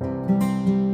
Música